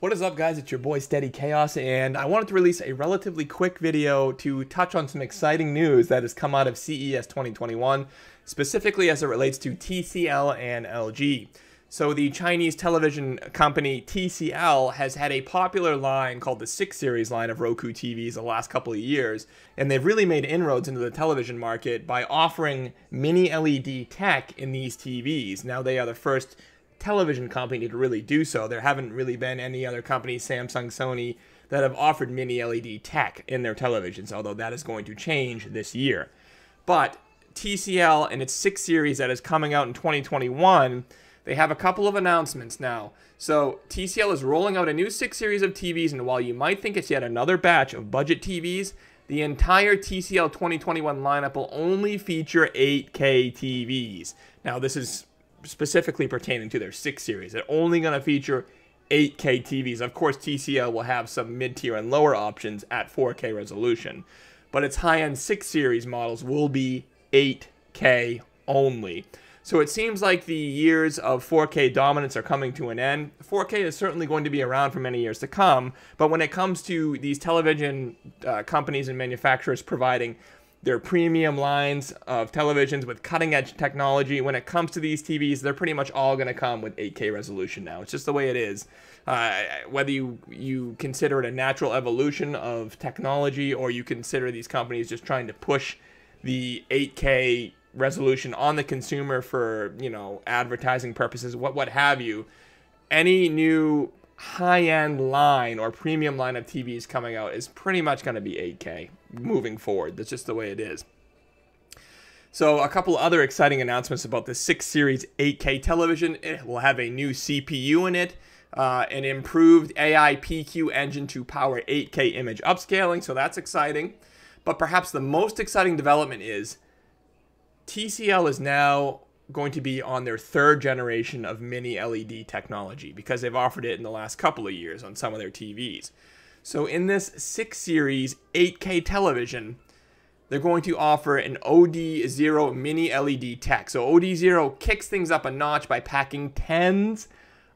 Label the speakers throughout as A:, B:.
A: What is up guys, it's your boy Steady Chaos and I wanted to release a relatively quick video to touch on some exciting news that has come out of CES 2021, specifically as it relates to TCL and LG. So the Chinese television company TCL has had a popular line called the 6 series line of Roku TVs the last couple of years, and they've really made inroads into the television market by offering mini LED tech in these TVs. Now they are the first television company to really do so. There haven't really been any other companies, Samsung, Sony, that have offered mini LED tech in their televisions, although that is going to change this year. But TCL and its 6 series that is coming out in 2021, they have a couple of announcements now. So TCL is rolling out a new 6 series of TVs, and while you might think it's yet another batch of budget TVs, the entire TCL 2021 lineup will only feature 8K TVs. Now, this is specifically pertaining to their 6 series. They're only going to feature 8K TVs. Of course, TCL will have some mid tier and lower options at 4K resolution, but its high end 6 series models will be 8K only. So it seems like the years of 4K dominance are coming to an end. 4K is certainly going to be around for many years to come, but when it comes to these television uh, companies and manufacturers providing their premium lines of televisions with cutting edge technology. When it comes to these TVs, they're pretty much all going to come with 8K resolution now. It's just the way it is. Uh, whether you, you consider it a natural evolution of technology or you consider these companies just trying to push the 8K resolution on the consumer for, you know, advertising purposes, what, what have you, any new high-end line or premium line of TVs coming out is pretty much going to be 8K moving forward. That's just the way it is. So a couple other exciting announcements about the 6 Series 8K television. It will have a new CPU in it, uh, an improved AI PQ engine to power 8K image upscaling, so that's exciting. But perhaps the most exciting development is TCL is now going to be on their third generation of mini LED technology because they've offered it in the last couple of years on some of their TVs. So in this 6 series 8K television, they're going to offer an OD0 mini LED tech. So OD0 kicks things up a notch by packing tens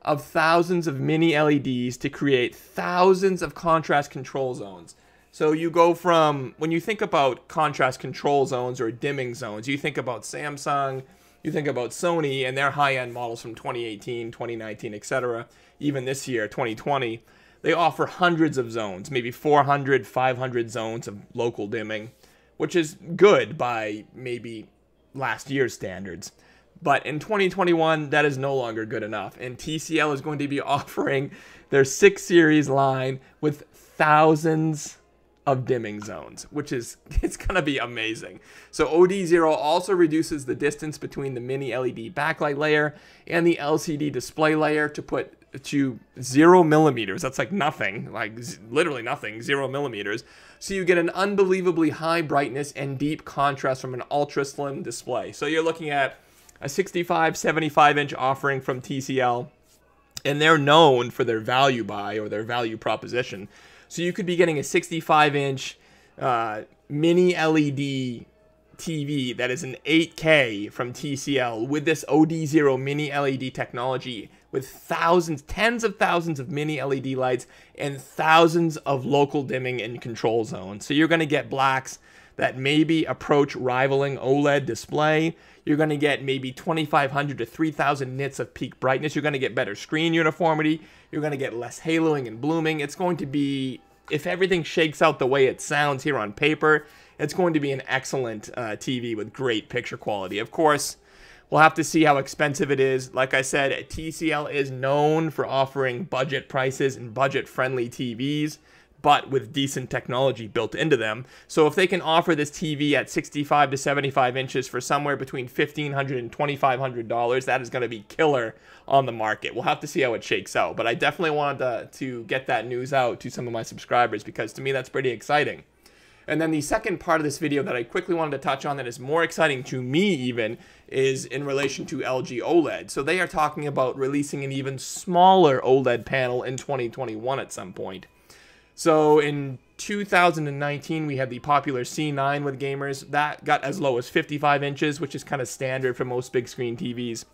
A: of thousands of mini LEDs to create thousands of contrast control zones. So you go from, when you think about contrast control zones or dimming zones, you think about Samsung, you think about Sony and their high-end models from 2018, 2019, etc. Even this year, 2020, they offer hundreds of zones, maybe 400, 500 zones of local dimming, which is good by maybe last year's standards. But in 2021, that is no longer good enough. And TCL is going to be offering their 6 series line with thousands of dimming zones, which is it's going to be amazing. So OD0 also reduces the distance between the mini LED backlight layer and the LCD display layer to put to zero millimeters. That's like nothing, like literally nothing, zero millimeters. So you get an unbelievably high brightness and deep contrast from an ultra slim display. So you're looking at a 65, 75 inch offering from TCL, and they're known for their value buy or their value proposition. So you could be getting a 65 inch uh, mini LED TV that is an 8K from TCL with this OD0 mini LED technology with thousands, tens of thousands of mini LED lights and thousands of local dimming and control zones. So you're going to get blacks that maybe approach rivaling OLED display. You're going to get maybe 2,500 to 3,000 nits of peak brightness. You're going to get better screen uniformity. You're going to get less haloing and blooming. It's going to be, if everything shakes out the way it sounds here on paper, it's going to be an excellent uh, TV with great picture quality. Of course, we'll have to see how expensive it is. Like I said, TCL is known for offering budget prices and budget friendly TVs but with decent technology built into them. So if they can offer this TV at 65 to 75 inches for somewhere between $1,500 and $2,500, that is going to be killer on the market. We'll have to see how it shakes out, but I definitely wanted to, to get that news out to some of my subscribers because to me that's pretty exciting. And then the second part of this video that I quickly wanted to touch on that is more exciting to me even is in relation to LG OLED. So they are talking about releasing an even smaller OLED panel in 2021 at some point. So in 2019, we had the popular C9 with gamers. That got as low as 55 inches, which is kind of standard for most big screen TVs.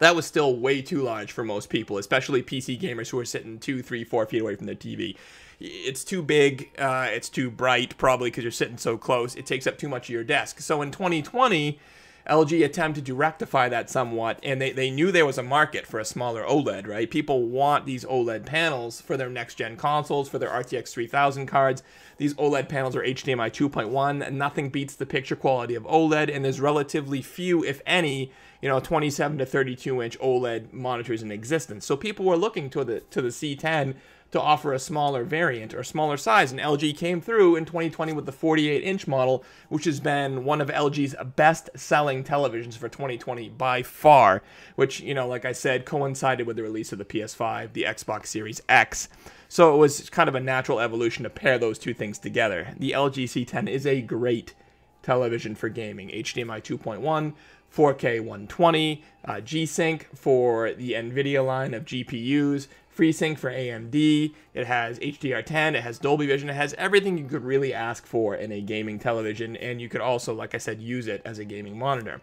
A: that was still way too large for most people, especially PC gamers who are sitting two, three, four feet away from their TV. It's too big, uh, it's too bright, probably because you're sitting so close. It takes up too much of your desk. So in 2020, LG attempted to rectify that somewhat, and they, they knew there was a market for a smaller OLED, right? People want these OLED panels for their next gen consoles, for their RTX 3000 cards. These OLED panels are HDMI 2.1. Nothing beats the picture quality of OLED, and there's relatively few, if any, you know, 27 to 32 inch OLED monitors in existence. So people were looking to the to the C10 to offer a smaller variant or smaller size. And LG came through in 2020 with the 48 inch model, which has been one of LG's best selling televisions for 2020 by far, which, you know, like I said, coincided with the release of the PS5, the Xbox Series X. So it was kind of a natural evolution to pair those two things together. The LG C10 is a great television for gaming, HDMI 2.1. 4K 120, uh, G-Sync for the NVIDIA line of GPUs, FreeSync for AMD, it has HDR10, it has Dolby Vision, it has everything you could really ask for in a gaming television, and you could also, like I said, use it as a gaming monitor.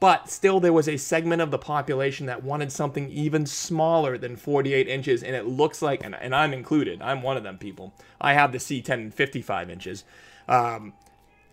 A: But still, there was a segment of the population that wanted something even smaller than 48 inches, and it looks like, and, and I'm included, I'm one of them people. I have the C10 55 inches. Um,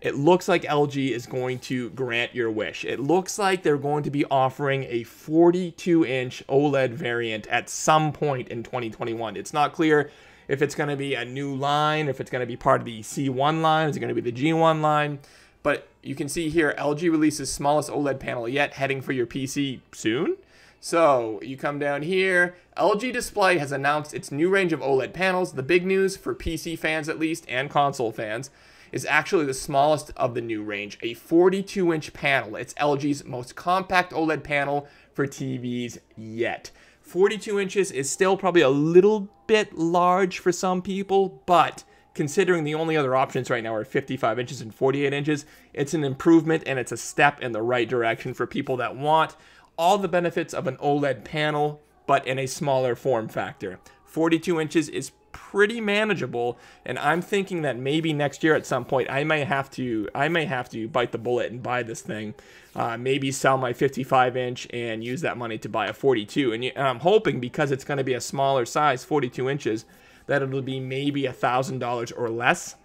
A: it looks like LG is going to grant your wish. It looks like they're going to be offering a 42 inch OLED variant at some point in 2021. It's not clear if it's going to be a new line, if it's going to be part of the C1 line, is it going to be the G1 line. But you can see here, LG releases smallest OLED panel yet, heading for your PC soon. So you come down here, LG Display has announced its new range of OLED panels. The big news for PC fans at least, and console fans, is actually the smallest of the new range, a 42 inch panel. It's LG's most compact OLED panel for TVs yet. 42 inches is still probably a little bit large for some people, but considering the only other options right now are 55 inches and 48 inches, it's an improvement and it's a step in the right direction for people that want all the benefits of an OLED panel, but in a smaller form factor. 42 inches is pretty manageable and i'm thinking that maybe next year at some point i may have to i may have to bite the bullet and buy this thing. Uh, maybe sell my 55 inch and use that money to buy a 42 and, and i'm hoping because it's going to be a smaller size 42 inches that it'll be maybe a thousand dollars or less.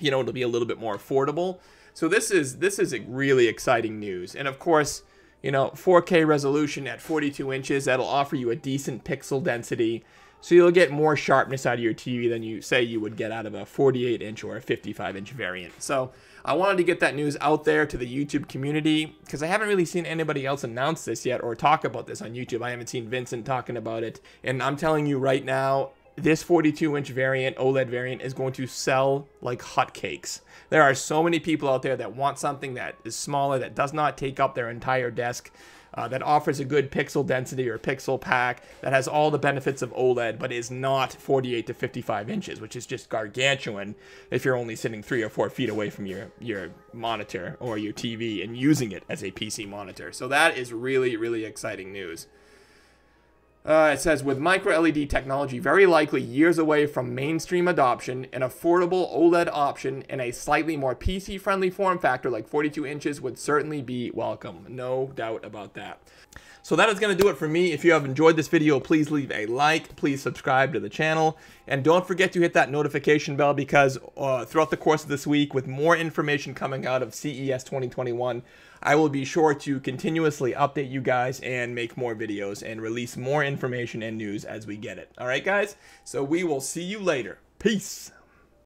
A: You know it'll be a little bit more affordable. So this is this is really exciting news. And of course you know 4k resolution at 42 inches that'll offer you a decent pixel density so you'll get more sharpness out of your TV than you say you would get out of a 48 inch or a 55 inch variant. So I wanted to get that news out there to the YouTube community because I haven't really seen anybody else announce this yet or talk about this on YouTube. I haven't seen Vincent talking about it. And I'm telling you right now, this 42 inch variant, OLED variant, is going to sell like hotcakes. There are so many people out there that want something that is smaller, that does not take up their entire desk uh, that offers a good pixel density or pixel pack that has all the benefits of OLED, but is not 48 to 55 inches, which is just gargantuan if you're only sitting three or four feet away from your, your monitor or your TV and using it as a PC monitor. So that is really, really exciting news. Uh, it says, with micro LED technology very likely years away from mainstream adoption, an affordable OLED option in a slightly more PC friendly form factor like 42 inches would certainly be welcome. No doubt about that. So that is going to do it for me. If you have enjoyed this video, please leave a like, please subscribe to the channel, and don't forget to hit that notification bell because uh, throughout the course of this week, with more information coming out of CES 2021, I will be sure to continuously update you guys and make more videos and release more information and news as we get it. All right, guys? So we will see you later. Peace.